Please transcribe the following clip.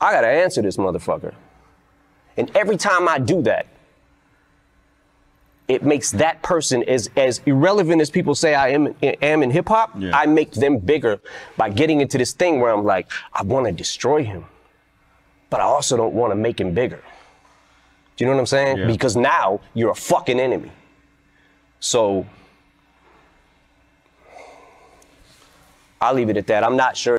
I gotta answer this motherfucker. And every time I do that, it makes that person as as irrelevant as people say I am am in hip hop. Yeah. I make them bigger by getting into this thing where I'm like, I want to destroy him, but I also don't want to make him bigger. Do you know what I'm saying? Yeah. Because now you're a fucking enemy. So I'll leave it at that. I'm not sure.